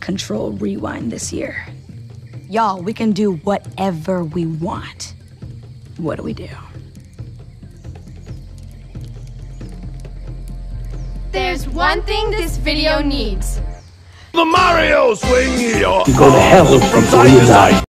control Rewind this year. Y'all, we can do whatever we want. What do we do? There's one thing this video needs. The Mario swing, You go to hell from side to.